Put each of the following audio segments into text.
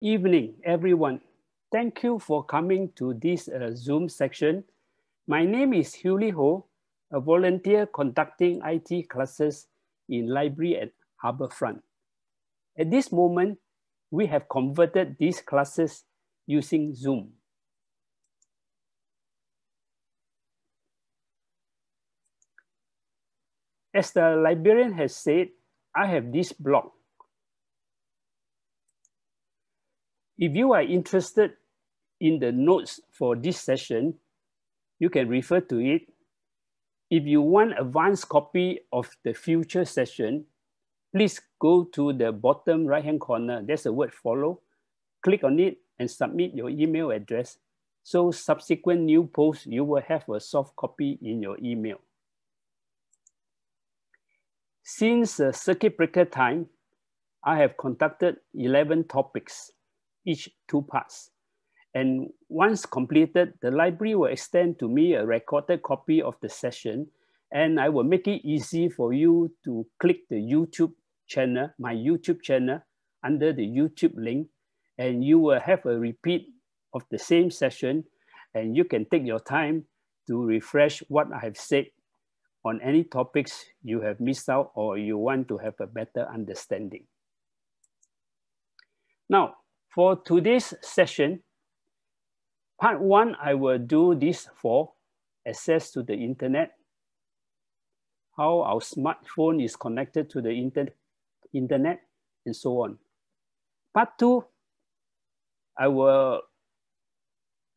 evening, everyone. Thank you for coming to this uh, Zoom section. My name is Hew Lee Ho, a volunteer conducting IT classes in library at Harbourfront. At this moment, we have converted these classes using Zoom. As the librarian has said, I have this blog If you are interested in the notes for this session, you can refer to it. If you want advanced copy of the future session, please go to the bottom right-hand corner. There's a word follow. Click on it and submit your email address. So subsequent new posts, you will have a soft copy in your email. Since uh, circuit breaker time, I have conducted 11 topics each two parts. And once completed, the library will extend to me a recorded copy of the session and I will make it easy for you to click the YouTube channel, my YouTube channel under the YouTube link and you will have a repeat of the same session and you can take your time to refresh what I have said on any topics you have missed out or you want to have a better understanding. Now, for today's session, part one, I will do this for access to the internet, how our smartphone is connected to the inter internet, and so on. Part two, I will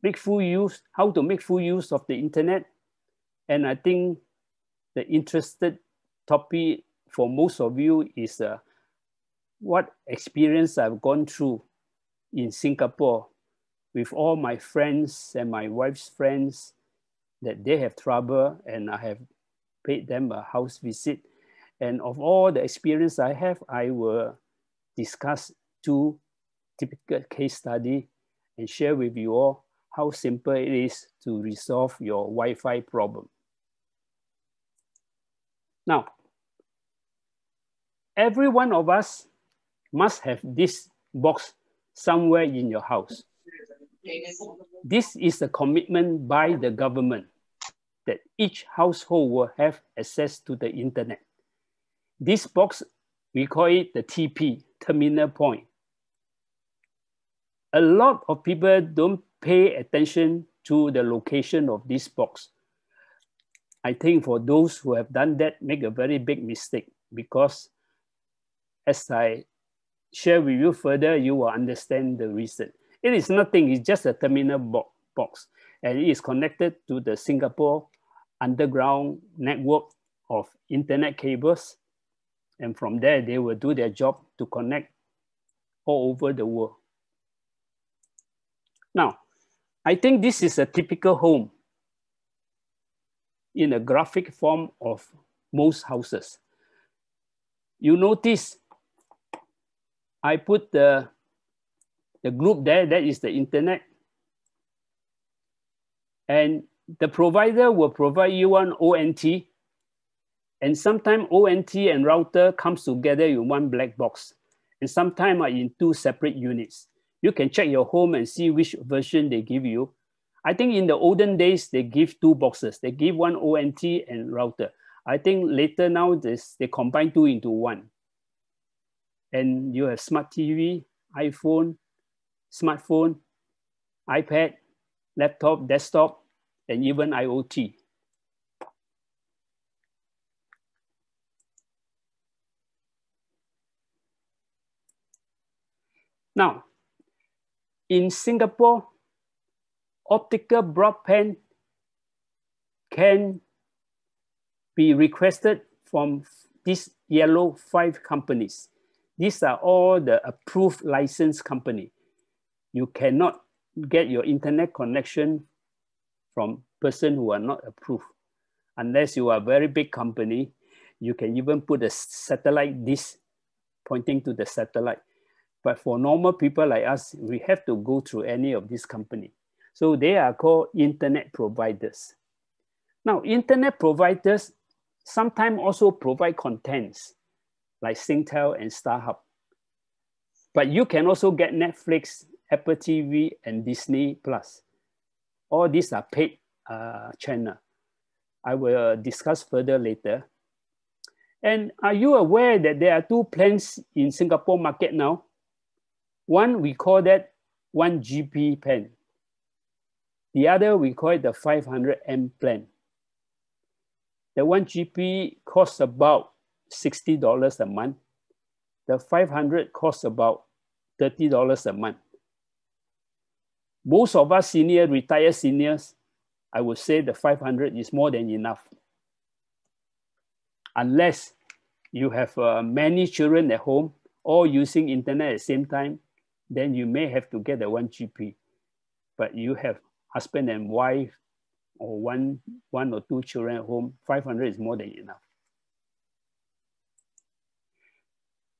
make full use, how to make full use of the internet. And I think the interested topic for most of you is uh, what experience I've gone through in Singapore with all my friends and my wife's friends that they have trouble and I have paid them a house visit. And of all the experience I have, I will discuss two typical case study and share with you all how simple it is to resolve your Wi-Fi problem. Now, every one of us must have this box somewhere in your house. This is a commitment by the government that each household will have access to the internet. This box, we call it the TP, terminal point. A lot of people don't pay attention to the location of this box. I think for those who have done that, make a very big mistake because as I share with you further, you will understand the reason. It is nothing, it's just a terminal bo box and it is connected to the Singapore underground network of internet cables. And from there, they will do their job to connect all over the world. Now, I think this is a typical home in a graphic form of most houses. You notice I put the, the group there, that is the internet. And the provider will provide you one ONT. And sometimes ONT and router comes together in one black box. And sometimes are in two separate units. You can check your home and see which version they give you. I think in the olden days, they give two boxes. They give one ONT and router. I think later now, this, they combine two into one and you have smart TV, iPhone, smartphone, iPad, laptop, desktop, and even IoT. Now, in Singapore, optical broadband can be requested from these yellow five companies. These are all the approved license company. You cannot get your internet connection from person who are not approved. Unless you are a very big company, you can even put a satellite dish pointing to the satellite. But for normal people like us, we have to go through any of these company. So they are called internet providers. Now, internet providers sometimes also provide contents like Singtel and StarHub. But you can also get Netflix, Apple TV, and Disney Plus. All these are paid uh, channel. I will discuss further later. And are you aware that there are two plans in Singapore market now? One, we call that 1 GP plan. The other, we call it the 500M plan. The 1 GP costs about $60 a month. The 500 costs about $30 a month. Most of us senior, retired seniors, I would say the 500 is more than enough. Unless you have uh, many children at home all using internet at the same time, then you may have to get a one GP. But you have husband and wife or one, one or two children at home, 500 is more than enough.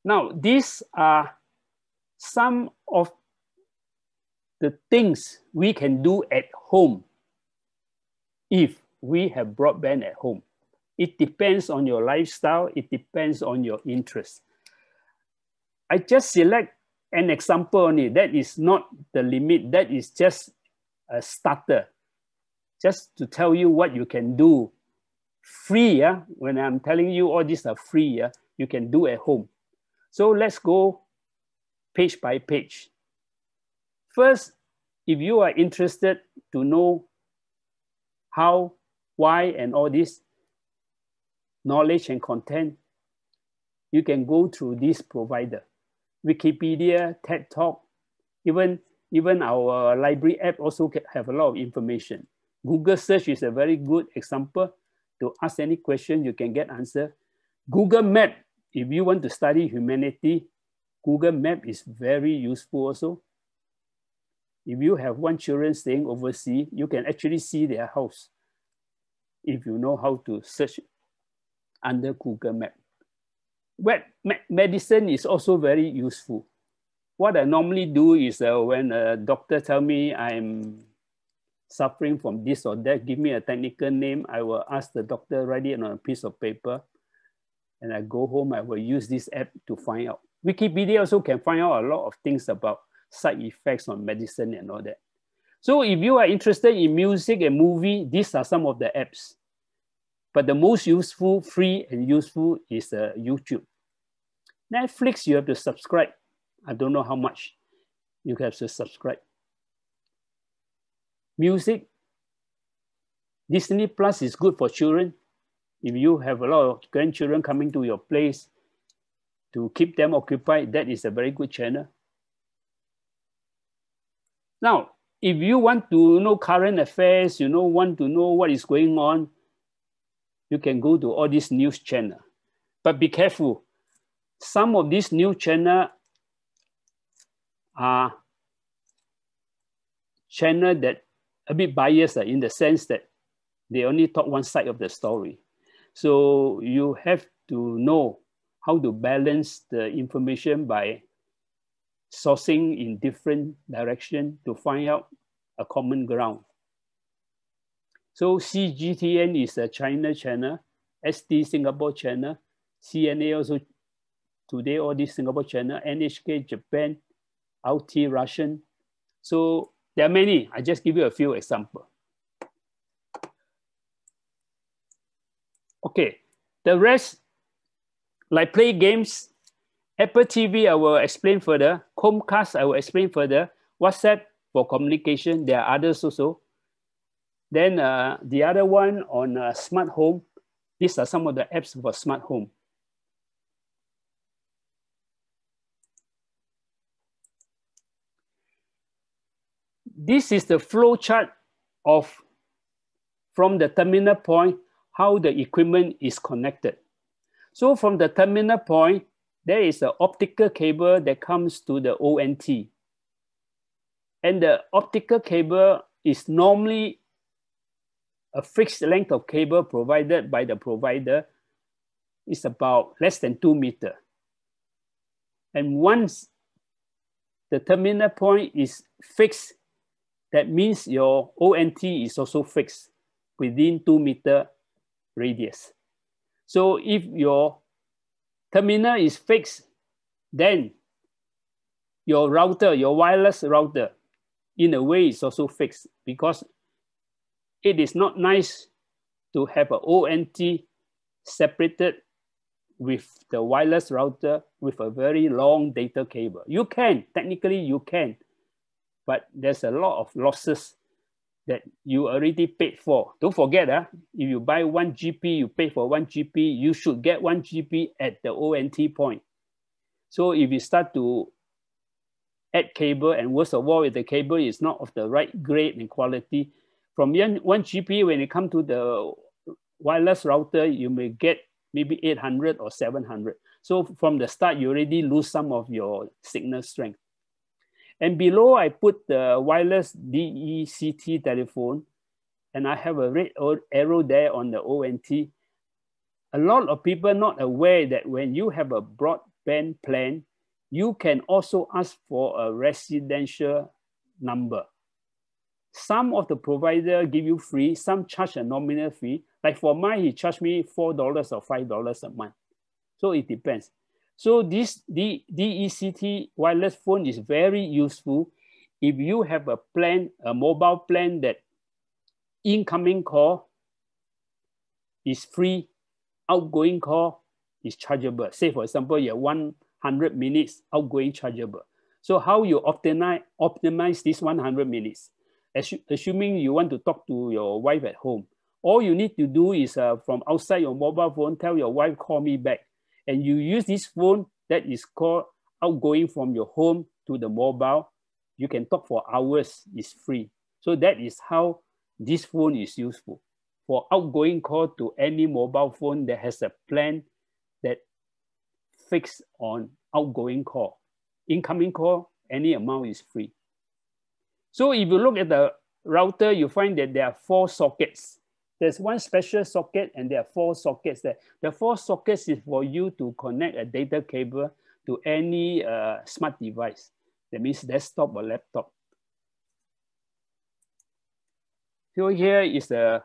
Now, these are some of the things we can do at home if we have broadband at home. It depends on your lifestyle, it depends on your interest. I just select an example only. That is not the limit, that is just a starter. Just to tell you what you can do free. Yeah? When I'm telling you all these are free, yeah? you can do at home. So let's go page by page. First, if you are interested to know how, why, and all this knowledge and content, you can go through this provider. Wikipedia, TED Talk, even, even our library app also have a lot of information. Google search is a very good example. To ask any question, you can get answer. Google Map, if you want to study humanity, Google Map is very useful also. If you have one children staying overseas, you can actually see their house if you know how to search under Google Map. Web medicine is also very useful. What I normally do is uh, when a doctor tell me I'm suffering from this or that, give me a technical name, I will ask the doctor write it on a piece of paper and I go home, I will use this app to find out. Wikipedia also can find out a lot of things about side effects on medicine and all that. So if you are interested in music and movie, these are some of the apps. But the most useful, free and useful is uh, YouTube. Netflix, you have to subscribe. I don't know how much you have to subscribe. Music, Disney Plus is good for children. If you have a lot of grandchildren coming to your place to keep them occupied, that is a very good channel. Now, if you want to know current affairs, you know, want to know what is going on, you can go to all these news channel. But be careful. Some of these news channel are channel that a bit biased uh, in the sense that they only talk one side of the story. So you have to know how to balance the information by sourcing in different direction to find out a common ground. So CGTN is a China channel, ST Singapore channel, CNA also today all this Singapore channel, NHK Japan, RT Russian. So there are many. I just give you a few examples. Okay, the rest, like play games, Apple TV, I will explain further. Chromecast, I will explain further. WhatsApp for communication, there are others also. Then uh, the other one on uh, smart home, these are some of the apps for smart home. This is the flow chart of from the terminal point, how the equipment is connected. So from the terminal point, there is an optical cable that comes to the ONT. And the optical cable is normally a fixed length of cable provided by the provider is about less than two meter. And once the terminal point is fixed, that means your ONT is also fixed within two meter radius. So if your terminal is fixed, then your router, your wireless router, in a way is also fixed because it is not nice to have an ONT separated with the wireless router with a very long data cable. You can, technically you can, but there's a lot of losses that you already paid for. Don't forget, uh, if you buy one GP, you pay for one GP, you should get one GP at the ONT point. So if you start to add cable, and worst of all, if the cable is not of the right grade and quality, from one GP, when it comes to the wireless router, you may get maybe 800 or 700. So from the start, you already lose some of your signal strength. And below, I put the wireless DECT telephone, and I have a red arrow there on the ONT. A lot of people not aware that when you have a broadband plan, you can also ask for a residential number. Some of the provider give you free, some charge a nominal fee. Like for mine, he charged me $4 or $5 a month. So it depends. So this D, DECT wireless phone is very useful if you have a plan, a mobile plan that incoming call is free, outgoing call is chargeable. Say for example, you have 100 minutes outgoing chargeable. So how you optimize, optimize this 100 minutes? assuming you want to talk to your wife at home, all you need to do is uh, from outside your mobile phone, tell your wife, call me back. And you use this phone that is called outgoing from your home to the mobile. You can talk for hours, it's free. So that is how this phone is useful. For outgoing call to any mobile phone that has a plan that fixed on outgoing call. Incoming call, any amount is free. So if you look at the router, you find that there are four sockets. There's one special socket and there are four sockets there. The four sockets is for you to connect a data cable to any uh, smart device. That means desktop or laptop. So here is a,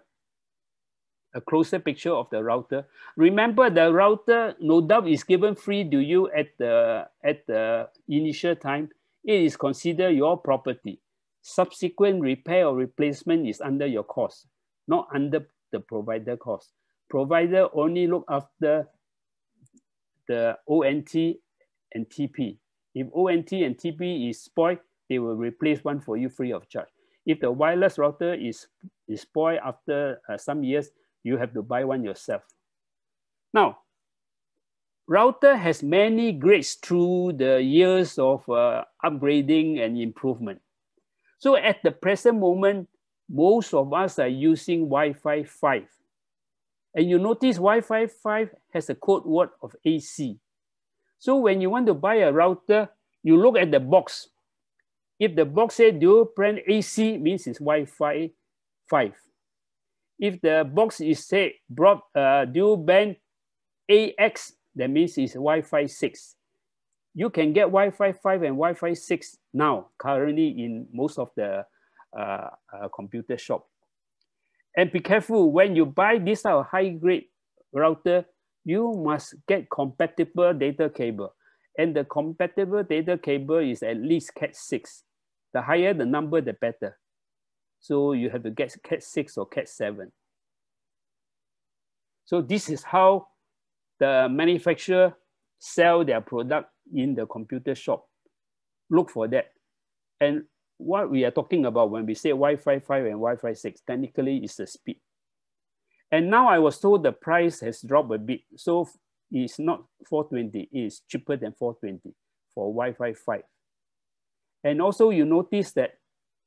a closer picture of the router. Remember the router, no doubt is given free to you at the, at the initial time. It is considered your property subsequent repair or replacement is under your cost, not under the provider cost. Provider only look after the ONT and TP. If ONT and TP is spoiled, they will replace one for you free of charge. If the wireless router is, is spoiled after uh, some years, you have to buy one yourself. Now, router has many grades through the years of uh, upgrading and improvement. So at the present moment, most of us are using Wi-Fi 5. And you notice Wi-Fi 5 has a code word of AC. So when you want to buy a router, you look at the box. If the box says dual brand AC, means it's Wi-Fi 5. If the box is say broad uh, dual band AX, that means it's Wi-Fi 6 you can get Wi-Fi 5 and Wi-Fi 6 now, currently in most of the uh, uh, computer shop. And be careful, when you buy this high grade router, you must get compatible data cable. And the compatible data cable is at least Cat6. The higher the number, the better. So you have to get Cat6 or Cat7. So this is how the manufacturer sell their product in the computer shop. Look for that. And what we are talking about when we say Wi-Fi 5 and Wi-Fi 6, technically is the speed. And now I was told the price has dropped a bit. So it's not 420, it's cheaper than 420 for Wi-Fi 5. And also you notice that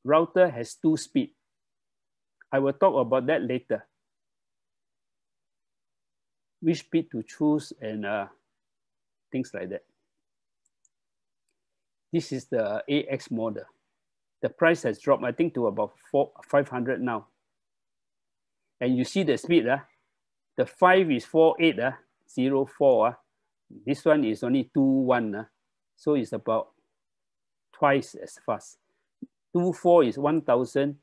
router has two speed. I will talk about that later. Which speed to choose and uh, things like that. This is the AX model. The price has dropped, I think, to about four, 500 now. And you see the speed, uh, the 5 is 48, uh, 0, 4. Uh. This one is only 2, 1. Uh. So it's about twice as fast. 2, 4 is 1,000,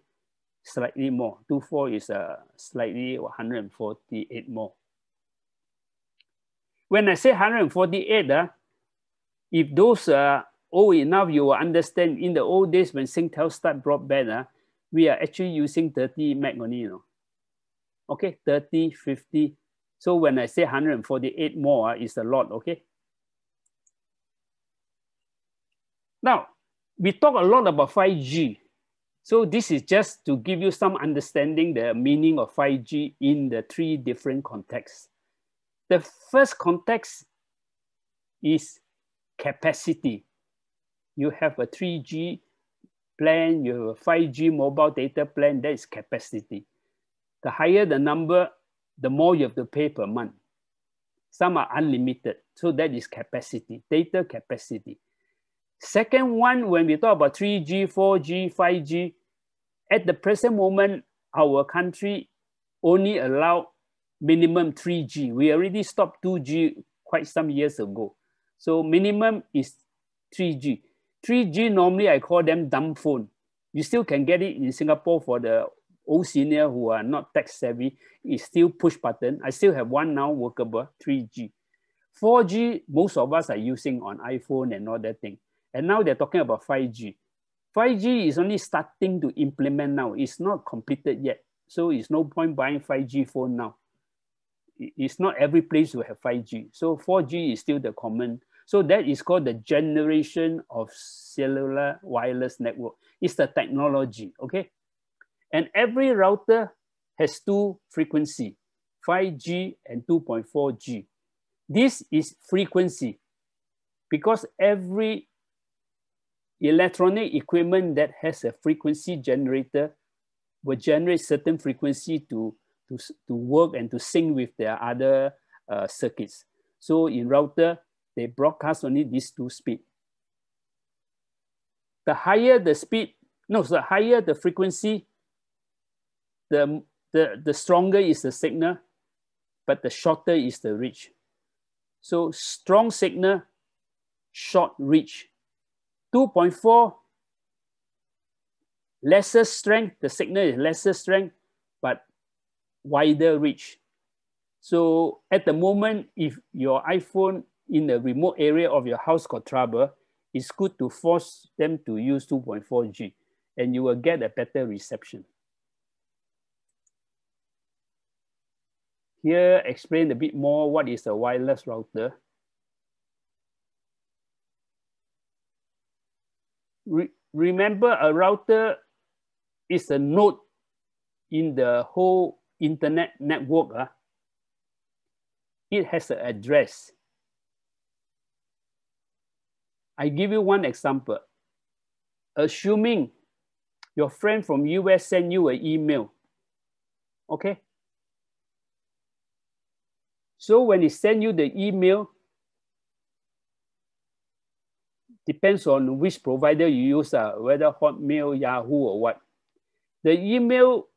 slightly more. 2, 4 is uh, slightly 148 more. When I say 148, uh, if those uh, old enough, you will understand in the old days when Singtel start broadband, uh, we are actually using 30 meg only, you know. Okay, 30, 50. So when I say 148 more, uh, is a lot, okay? Now, we talk a lot about 5G. So this is just to give you some understanding the meaning of 5G in the three different contexts. The first context is capacity. You have a 3G plan, you have a 5G mobile data plan, that is capacity. The higher the number, the more you have to pay per month. Some are unlimited, so that is capacity, data capacity. Second one, when we talk about 3G, 4G, 5G, at the present moment, our country only allow minimum 3G. We already stopped 2G quite some years ago. So minimum is 3G. 3G, normally I call them dumb phone. You still can get it in Singapore for the old senior who are not tech savvy. It's still push button. I still have one now workable, 3G. 4G, most of us are using on iPhone and all that thing. And now they're talking about 5G. 5G is only starting to implement now. It's not completed yet. So it's no point buying 5G phone now. It's not every place will have 5G. So 4G is still the common. So that is called the generation of cellular wireless network. It's the technology, okay? And every router has two frequency, 5G and 2.4G. This is frequency because every electronic equipment that has a frequency generator will generate certain frequency to, to, to work and to sync with their other uh, circuits. So in router, they broadcast only these two speed. The higher the speed, no, the higher the frequency, the, the, the stronger is the signal, but the shorter is the reach. So strong signal, short reach. 2.4, lesser strength, the signal is lesser strength, but wider reach. So at the moment, if your iPhone in a remote area of your house got trouble, it's good to force them to use 2.4G and you will get a better reception. Here, explain a bit more what is a wireless router. Re remember a router is a node in the whole internet network. Uh. It has an address. I give you one example. Assuming your friend from US sent you an email, okay? So when he send you the email, depends on which provider you use, uh, whether Hotmail, Yahoo, or what. The email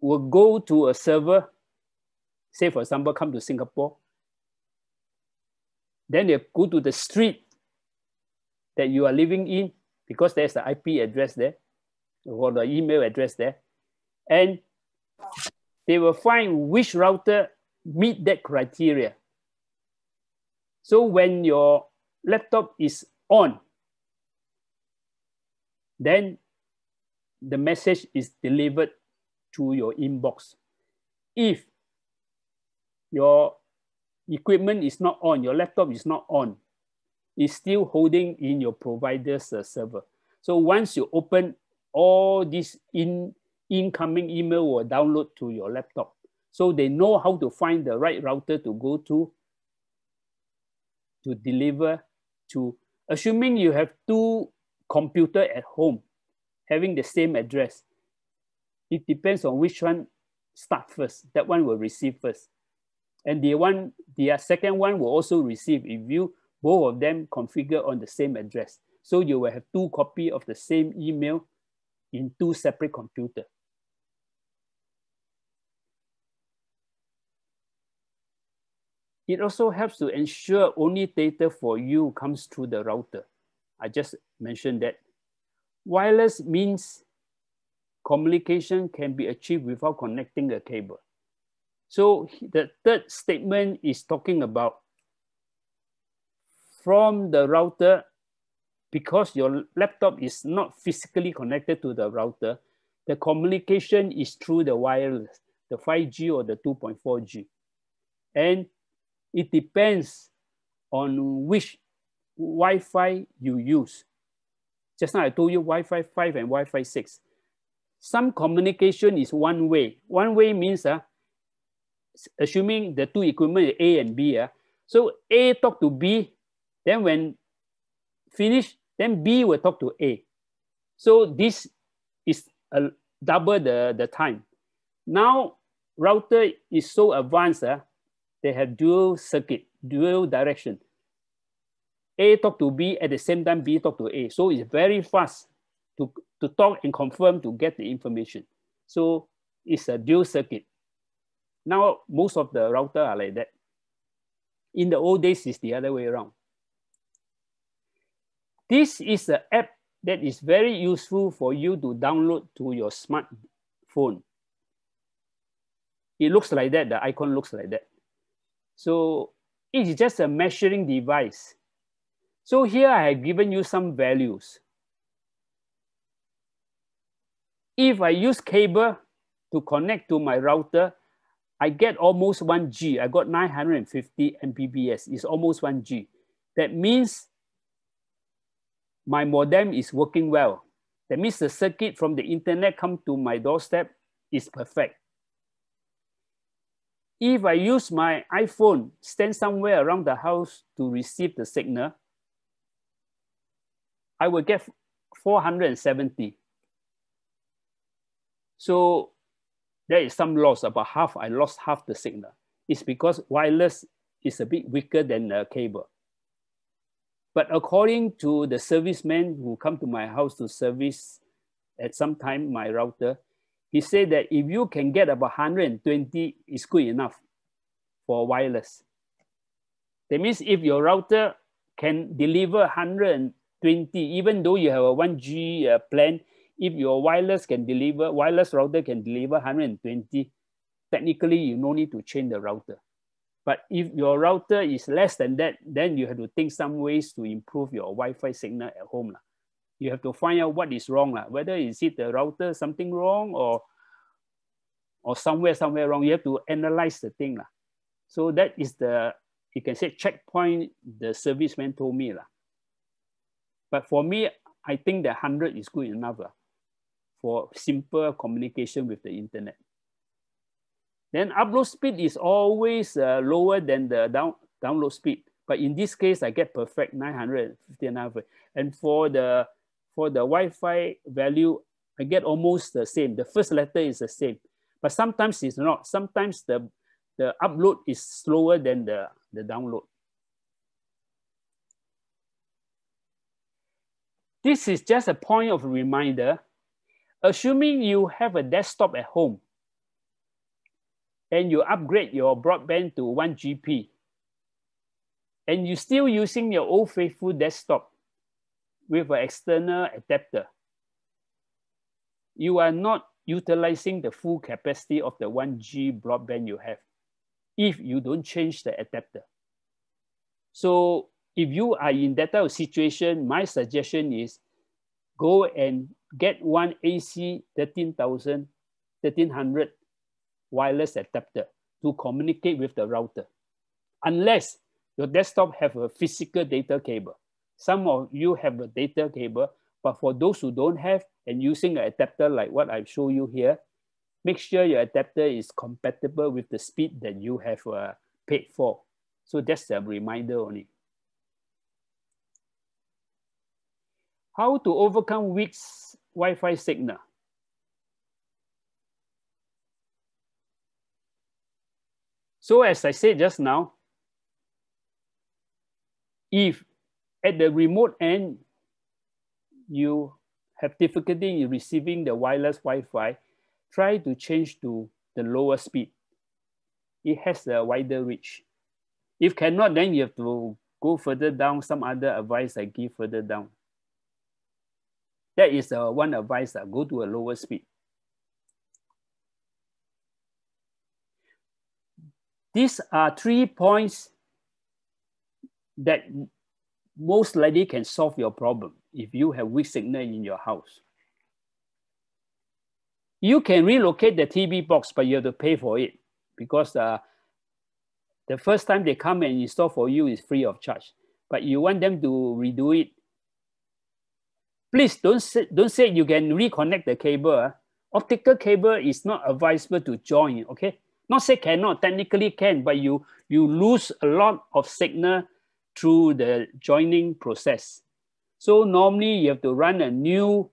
will go to a server, say for example, come to Singapore. Then they go to the street that you are living in because there's the IP address there or the email address there. And they will find which router meet that criteria. So when your laptop is on, then the message is delivered to your inbox. If your equipment is not on, your laptop is not on, is still holding in your provider's uh, server. So once you open all this in, incoming email will download to your laptop. So they know how to find the right router to go to to deliver to, assuming you have two computer at home having the same address. It depends on which one start first. That one will receive first. And the one, the second one will also receive. If you both of them configure on the same address. So you will have two copy of the same email in two separate computer. It also helps to ensure only data for you comes through the router. I just mentioned that. Wireless means communication can be achieved without connecting a cable. So the third statement is talking about from the router because your laptop is not physically connected to the router, the communication is through the wireless, the 5G or the 2.4G. And it depends on which Wi-Fi you use. Just now I told you Wi-Fi 5 and Wi-Fi 6. Some communication is one way. One way means uh, assuming the two equipment A and B. Uh, so A talk to B, then when finish, then B will talk to A. So this is a double the, the time. Now router is so advanced, uh, they have dual circuit, dual direction. A talk to B at the same time B talk to A. So it's very fast to, to talk and confirm to get the information. So it's a dual circuit. Now, most of the router are like that. In the old days, it's the other way around. This is an app that is very useful for you to download to your smartphone. It looks like that, the icon looks like that. So it is just a measuring device. So here I have given you some values. If I use cable to connect to my router, I get almost 1 G. I got 950 Mbps. It's almost 1 G. That means my modem is working well. That means the circuit from the internet come to my doorstep is perfect. If I use my iPhone, stand somewhere around the house to receive the signal, I will get 470. So there is some loss, about half, I lost half the signal. It's because wireless is a bit weaker than a cable. But according to the serviceman who come to my house to service at some time my router, he said that if you can get about 120, it's good enough for wireless. That means if your router can deliver 120, even though you have a 1G uh, plan, if your wireless can deliver, wireless router can deliver 120, technically you no need to change the router. But if your router is less than that, then you have to think some ways to improve your Wi-Fi signal at home. La. You have to find out what is wrong, la. whether is it the router something wrong or, or somewhere, somewhere wrong. You have to analyze the thing. La. So that is the, you can say checkpoint the serviceman told me. La. But for me, I think the 100 is good enough. La for simple communication with the internet. Then upload speed is always uh, lower than the down, download speed. But in this case, I get perfect 950 and for the for the Wi-Fi value, I get almost the same. The first letter is the same, but sometimes it's not. Sometimes the the upload is slower than the, the download. This is just a point of reminder Assuming you have a desktop at home and you upgrade your broadband to 1 GP and you're still using your old faithful desktop with an external adapter, you are not utilizing the full capacity of the 1G broadband you have if you don't change the adapter. So if you are in that type of situation, my suggestion is go and get one AC 13,000, 1300 wireless adapter to communicate with the router. Unless your desktop have a physical data cable. Some of you have a data cable, but for those who don't have and using an adapter like what I show you here, make sure your adapter is compatible with the speed that you have uh, paid for. So that's a reminder only. How to overcome weak Wi-Fi signal? So as I said just now, if at the remote end, you have difficulty in receiving the wireless Wi-Fi, try to change to the lower speed. It has a wider reach. If cannot, then you have to go further down, some other advice I give further down. That is uh, one advice that go to a lower speed. These are three points that most likely can solve your problem. if you have weak signal in your house. You can relocate the TP box, but you have to pay for it because uh, the first time they come and install for you is free of charge. But you want them to redo it. Please don't say, don't say you can reconnect the cable. Uh. Optical cable is not advisable to join, okay? Not say cannot, technically can, but you, you lose a lot of signal through the joining process. So normally you have to run a new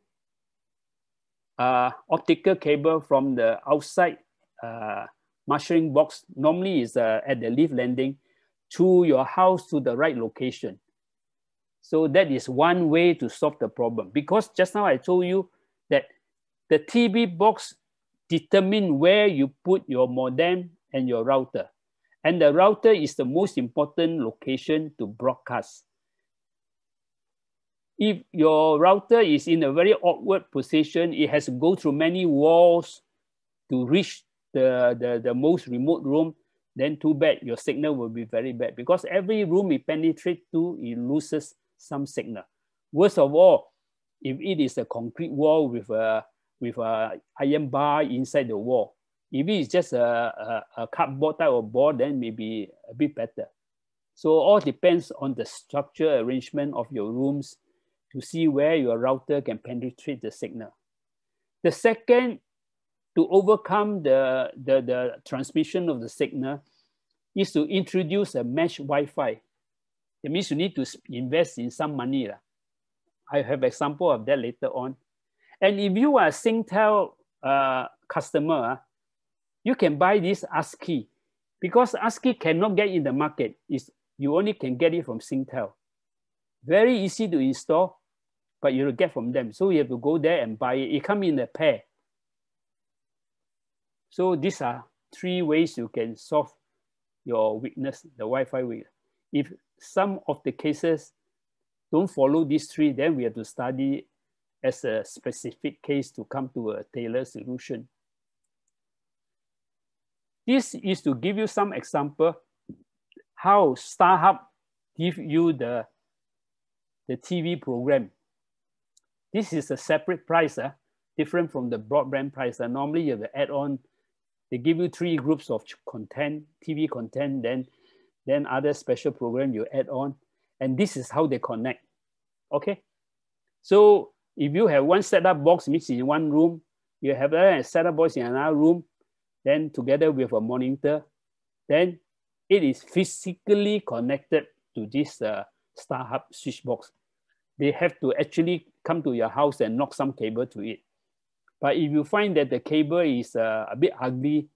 uh, optical cable from the outside uh, marshalling box, normally is uh, at the lift landing, to your house to the right location. So that is one way to solve the problem. Because just now I told you that the TP box determine where you put your modem and your router. And the router is the most important location to broadcast. If your router is in a very awkward position, it has to go through many walls to reach the, the, the most remote room, then too bad, your signal will be very bad because every room it penetrates to, it loses some signal. Worst of all, if it is a concrete wall with a with a iron bar inside the wall. If it is just a, a, a cardboard type of board, then maybe a bit better. So all depends on the structure arrangement of your rooms to see where your router can penetrate the signal. The second, to overcome the, the, the transmission of the signal is to introduce a mesh Wi-Fi. That means you need to invest in some money. I have example of that later on. And if you are a Singtel uh, customer, you can buy this ASKey because ASKey cannot get in the market. It's, you only can get it from Singtel. Very easy to install, but you will get from them. So you have to go there and buy it. It comes in a pair. So these are three ways you can solve your weakness, the Wi-Fi weakness. If some of the cases don't follow these three, then we have to study as a specific case to come to a tailored solution. This is to give you some example how StarHub give you the, the TV program. This is a separate price, uh, different from the broadband price. Uh. Normally you have to add on, they give you three groups of content, TV content, then, then other special program you add on. And this is how they connect, okay? So if you have one setup box mixed in one room, you have a setup box in another room, then together with a monitor, then it is physically connected to this uh, StarHub switch box. They have to actually come to your house and knock some cable to it. But if you find that the cable is uh, a bit ugly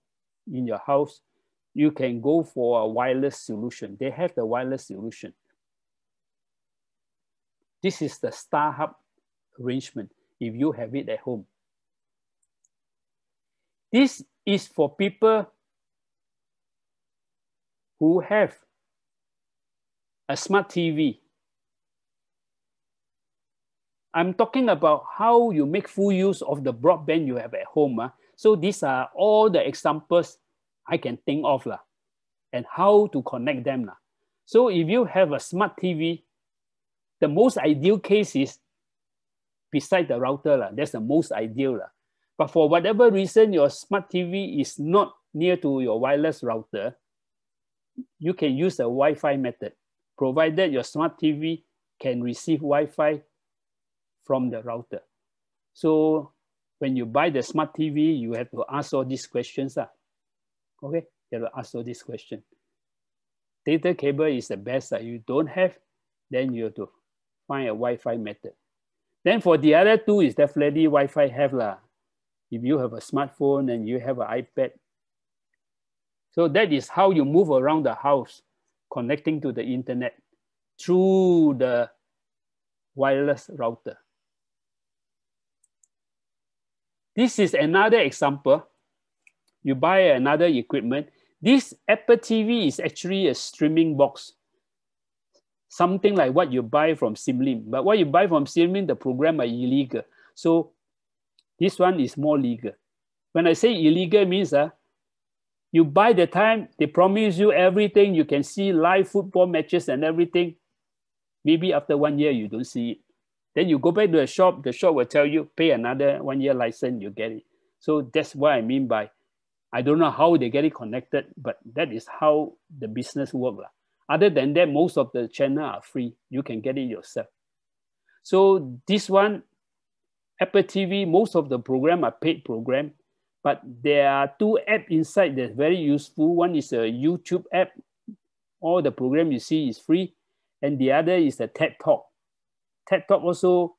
in your house, you can go for a wireless solution. They have the wireless solution. This is the StarHub arrangement if you have it at home. This is for people who have a smart TV. I'm talking about how you make full use of the broadband you have at home. Uh. So these are all the examples I can think of uh, and how to connect them. Uh. So if you have a smart TV, the most ideal case is beside the router. La. That's the most ideal. La. But for whatever reason, your smart TV is not near to your wireless router, you can use the Wi-Fi method, provided your smart TV can receive Wi-Fi from the router. So when you buy the smart TV, you have to ask all these questions. Uh. Okay, you have to ask all these questions. Data cable is the best that you don't have, then you have to find a Wi-Fi method. Then for the other two is definitely Wi-Fi have lah. If you have a smartphone and you have an iPad. So that is how you move around the house, connecting to the internet through the wireless router. This is another example. You buy another equipment. This Apple TV is actually a streaming box something like what you buy from Sim Lim. But what you buy from Sim Lim, the program are illegal. So this one is more legal. When I say illegal means uh, you buy the time, they promise you everything. You can see live football matches and everything. Maybe after one year, you don't see it. Then you go back to the shop, the shop will tell you, pay another one year license, you get it. So that's what I mean by, I don't know how they get it connected, but that is how the business work. Other than that, most of the channel are free. You can get it yourself. So this one, Apple TV, most of the program are paid program, but there are two apps inside that's very useful. One is a YouTube app. All the program you see is free. And the other is the TED Talk. TED Talk also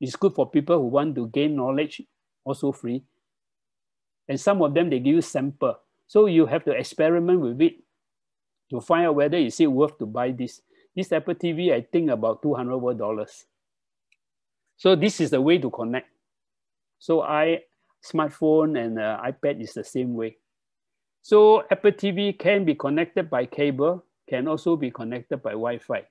is good for people who want to gain knowledge, also free. And some of them, they give you sample. So you have to experiment with it to find out whether is it worth to buy this. This Apple TV, I think about 200 dollars. So this is the way to connect. So I, smartphone and uh, iPad is the same way. So Apple TV can be connected by cable, can also be connected by Wi-Fi.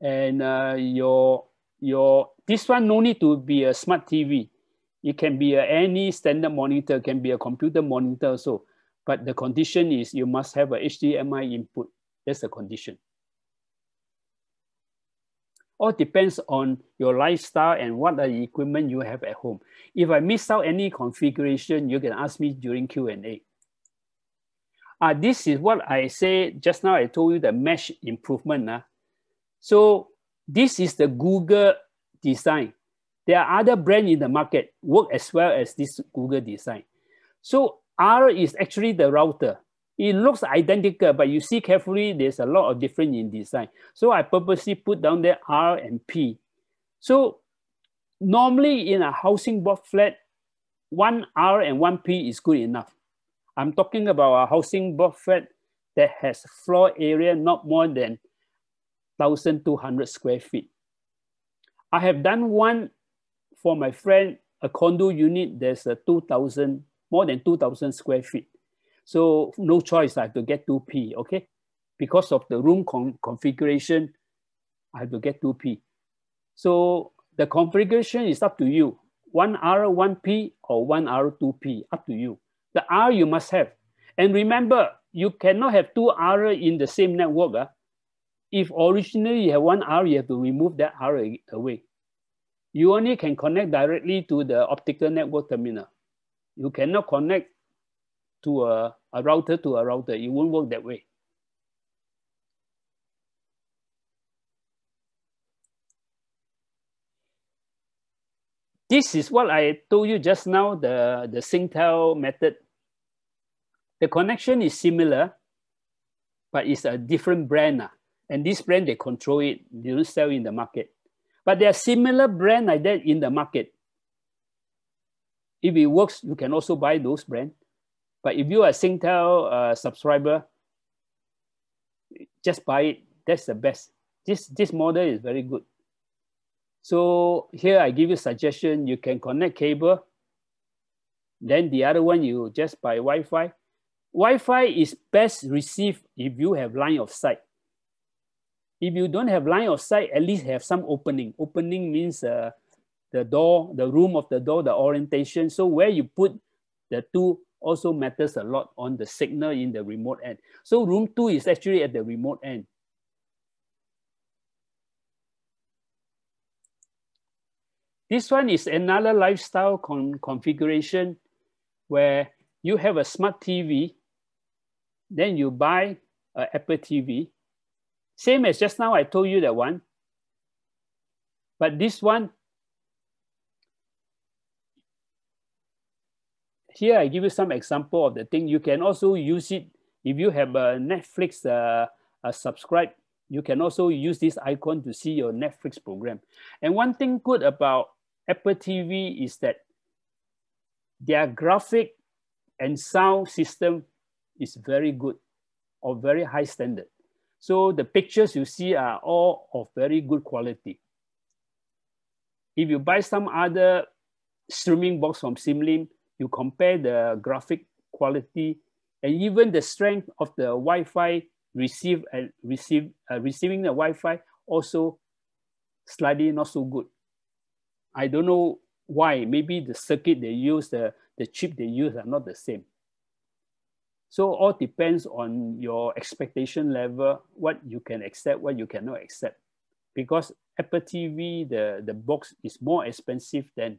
And uh, your, your, this one no need to be a smart TV. It can be a, any standard monitor, can be a computer monitor So, But the condition is you must have a HDMI input. That's the condition. All depends on your lifestyle and what are the equipment you have at home. If I miss out any configuration, you can ask me during Q&A. Uh, this is what I say just now. I told you the mesh improvement. Uh. So this is the Google design. There are other brands in the market work as well as this Google design. So R is actually the router. It looks identical, but you see carefully, there's a lot of difference in design. So I purposely put down there R and P. So normally in a housing board flat, one R and one P is good enough. I'm talking about a housing board flat that has floor area not more than 1,200 square feet. I have done one for my friend, a condo unit, there's a 2,000, more than 2,000 square feet. So no choice, I have to get 2P, okay? Because of the room con configuration, I have to get 2P. So the configuration is up to you. 1R, 1P or 1R, 2P, up to you. The R you must have. And remember, you cannot have two R in the same network. Uh. If originally you have one R, you have to remove that R away. You only can connect directly to the optical network terminal. You cannot connect to a, a router to a router. It won't work that way. This is what I told you just now, the, the Singtel method. The connection is similar, but it's a different brand. Uh. And this brand, they control it. They don't sell in the market. But there are similar brand like that in the market. If it works, you can also buy those brands. But if you are a Singtel uh, subscriber, just buy it. That's the best. This, this model is very good. So here I give you suggestion. You can connect cable. Then the other one, you just buy Wi-Fi. Wi-Fi is best received if you have line of sight. If you don't have line of sight, at least have some opening. Opening means uh, the door, the room of the door, the orientation. So where you put the two also matters a lot on the signal in the remote end. So room two is actually at the remote end. This one is another lifestyle con configuration where you have a smart TV, then you buy an Apple TV. Same as just now, I told you that one. But this one, here I give you some example of the thing. You can also use it if you have a Netflix uh, a subscribe. You can also use this icon to see your Netflix program. And one thing good about Apple TV is that their graphic and sound system is very good or very high standard. So the pictures you see are all of very good quality. If you buy some other streaming box from Sim Lim, you compare the graphic quality and even the strength of the Wi-Fi receive and uh, receive uh, receiving the Wi-Fi also slightly not so good. I don't know why. Maybe the circuit they use, the, the chip they use are not the same. So all depends on your expectation level, what you can accept, what you cannot accept. Because Apple TV, the, the box is more expensive than,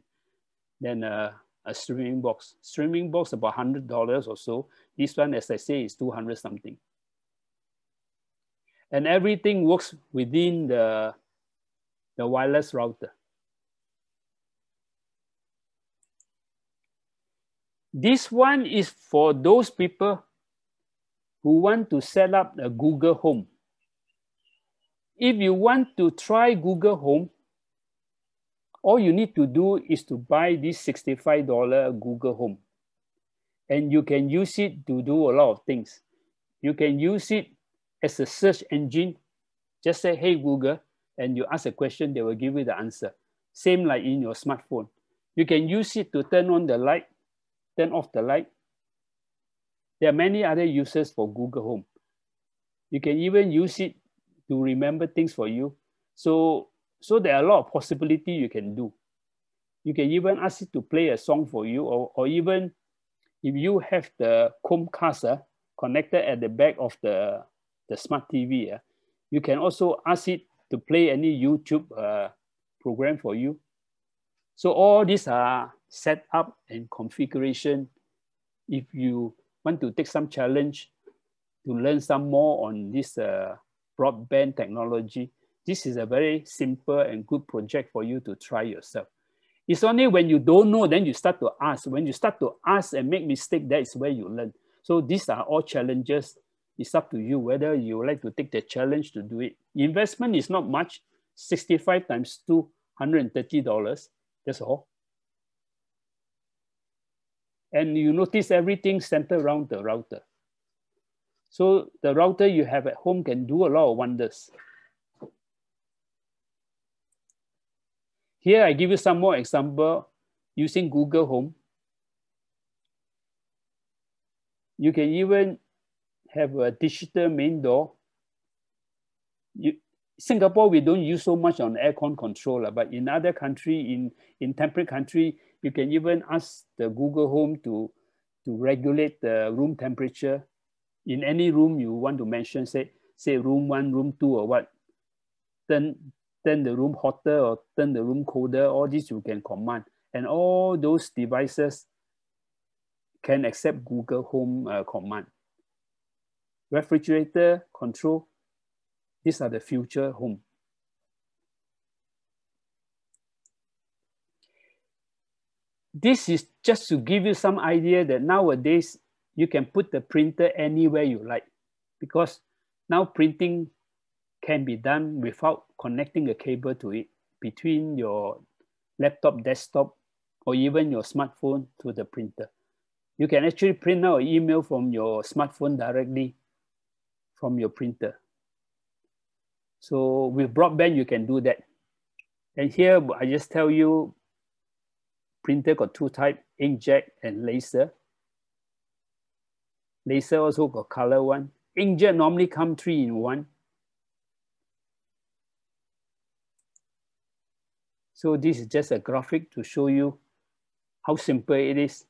than a, a streaming box. Streaming box about $100 or so. This one, as I say, is 200 something. And everything works within the, the wireless router. This one is for those people who want to set up a Google Home. If you want to try Google Home, all you need to do is to buy this $65 Google Home. And you can use it to do a lot of things. You can use it as a search engine. Just say, hey, Google, and you ask a question, they will give you the answer. Same like in your smartphone. You can use it to turn on the light turn off the light. There are many other uses for Google Home. You can even use it to remember things for you. So, so there are a lot of possibility you can do. You can even ask it to play a song for you, or, or even if you have the Chromecast uh, connected at the back of the, the smart TV, uh, you can also ask it to play any YouTube uh, program for you. So all these are set up and configuration. If you want to take some challenge to learn some more on this uh, broadband technology, this is a very simple and good project for you to try yourself. It's only when you don't know, then you start to ask. When you start to ask and make mistake, that is where you learn. So these are all challenges. It's up to you whether you like to take the challenge to do it. Investment is not much, 65 times two, $130. That's all. And you notice everything centered around the router. So the router you have at home can do a lot of wonders. Here I give you some more example using Google Home. You can even have a digital main door. You, Singapore, we don't use so much on aircon controller, but in other country, in, in temperate country, you can even ask the Google Home to, to regulate the room temperature. In any room you want to mention, say, say room one, room two, or what, turn, turn the room hotter or turn the room colder, all this you can command. And all those devices can accept Google Home uh, command. Refrigerator control, these are the future home. This is just to give you some idea that nowadays you can put the printer anywhere you like because now printing can be done without connecting a cable to it between your laptop, desktop, or even your smartphone to the printer. You can actually print out an email from your smartphone directly from your printer. So with broadband, you can do that. And here, I just tell you, printer got two type, inkjet and laser. Laser also got color one. Inkjet normally come three in one. So this is just a graphic to show you how simple it is.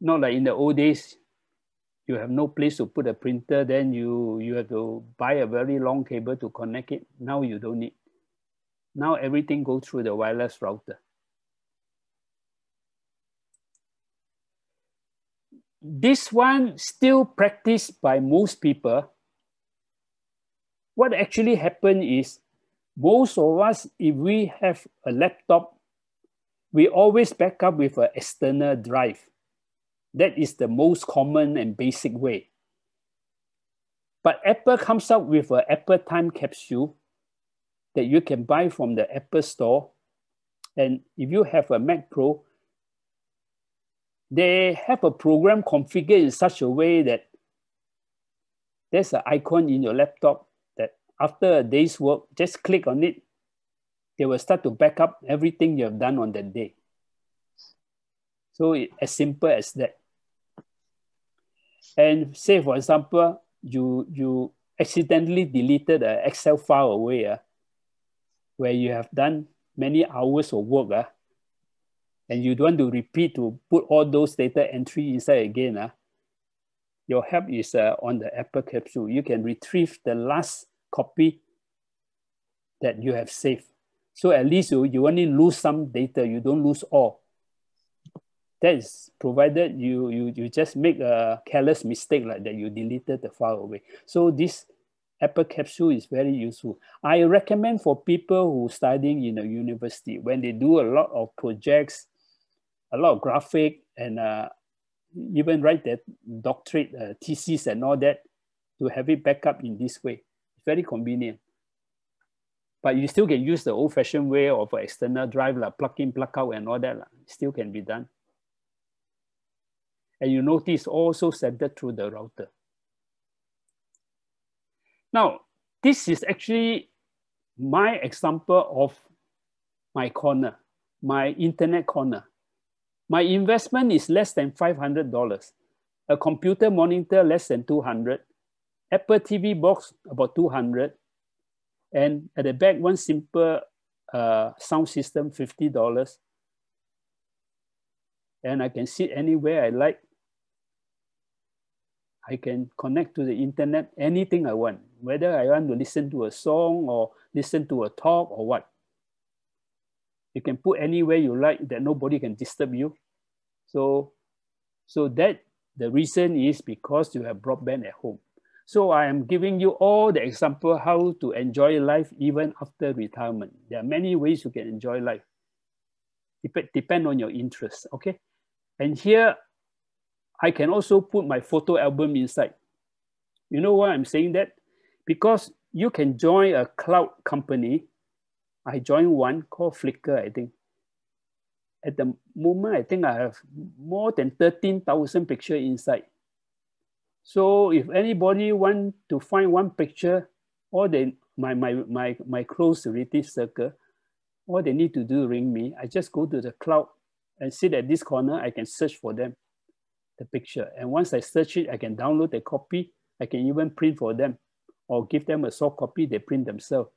Not like in the old days, you have no place to put a printer, then you, you have to buy a very long cable to connect it. Now you don't need. Now everything goes through the wireless router. This one still practiced by most people. What actually happened is most of us, if we have a laptop, we always back up with an external drive. That is the most common and basic way. But Apple comes up with an Apple Time capsule that you can buy from the Apple store. And if you have a Mac Pro, they have a program configured in such a way that there's an icon in your laptop after a day's work, just click on it. They will start to back up everything you have done on that day. So it, as simple as that. And say, for example, you, you accidentally deleted an Excel file away uh, where you have done many hours of work uh, and you don't want to repeat to put all those data entry inside again. Uh, your help is uh, on the Apple capsule. You can retrieve the last copy that you have saved. So at least you, you only lose some data, you don't lose all. That is provided you, you, you just make a careless mistake like that, you deleted the file away. So this Apple capsule is very useful. I recommend for people who studying in a university, when they do a lot of projects, a lot of graphic and uh, even write that doctorate uh, thesis and all that, to have it back up in this way. Very convenient. But you still can use the old-fashioned way of external drive, like plug in, plug out, and all that. Like, still can be done. And you notice also sent through the router. Now, this is actually my example of my corner, my internet corner. My investment is less than $500. A computer monitor less than 200. Apple TV box about 200. And at the back, one simple uh, sound system, $50. And I can sit anywhere I like. I can connect to the internet anything I want, whether I want to listen to a song or listen to a talk or what. You can put anywhere you like that nobody can disturb you. So, so that the reason is because you have broadband at home. So I am giving you all the example how to enjoy life even after retirement. There are many ways you can enjoy life. Dep depend on your interest, okay? And here I can also put my photo album inside. You know why I'm saying that? Because you can join a cloud company. I joined one called Flickr, I think. At the moment, I think I have more than 13,000 pictures inside. So if anybody want to find one picture, or they, my, my, my, my close relative circle, all they need to do ring me. I just go to the cloud and sit at this corner, I can search for them the picture. And once I search it, I can download the copy. I can even print for them or give them a soft copy, they print themselves.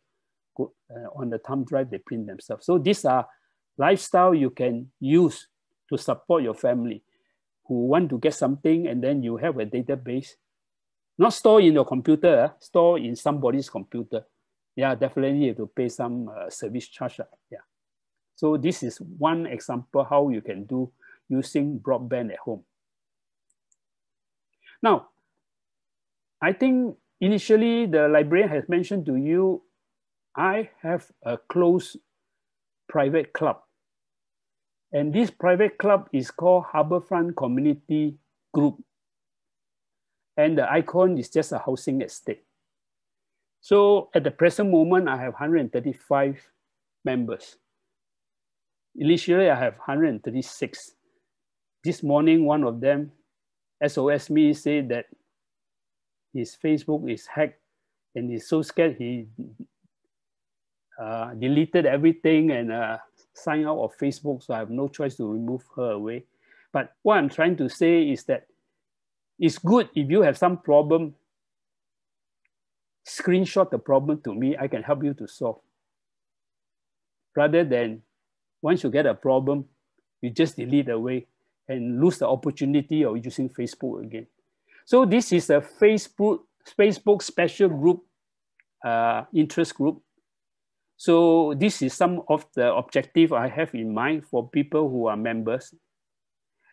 Go, uh, on the thumb drive, they print themselves. So these are lifestyle you can use to support your family who want to get something and then you have a database. Not store in your computer, uh, store in somebody's computer. Yeah, definitely you have to pay some uh, service charge. Uh, yeah. So this is one example how you can do using broadband at home. Now, I think initially the librarian has mentioned to you, I have a close private club. And this private club is called Harbourfront Community Group. And the icon is just a housing estate. So at the present moment, I have 135 members. Initially, I have 136. This morning, one of them SOS me said that his Facebook is hacked and he's so scared he uh, deleted everything and uh, signed out of Facebook. So I have no choice to remove her away. But what I'm trying to say is that it's good if you have some problem, screenshot the problem to me. I can help you to solve. Rather than once you get a problem, you just delete away and lose the opportunity of using Facebook again. So this is a Facebook, Facebook special group, uh, interest group. So this is some of the objective I have in mind for people who are members.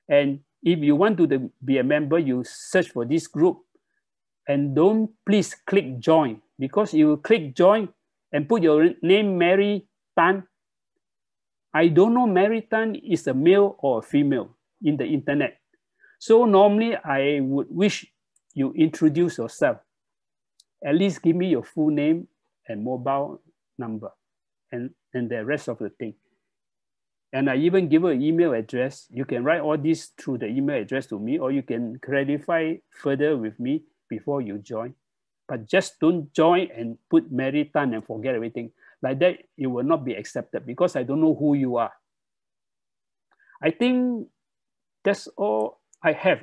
And if you want to be a member, you search for this group and don't please click join because you click join and put your name Mary Tan. I don't know Mary Tan is a male or a female in the internet. So normally I would wish you introduce yourself. At least give me your full name and mobile number and, and the rest of the thing. And I even give an email address. You can write all this through the email address to me, or you can clarify further with me before you join. But just don't join and put Mary Tan and forget everything. Like that, it will not be accepted because I don't know who you are. I think that's all I have.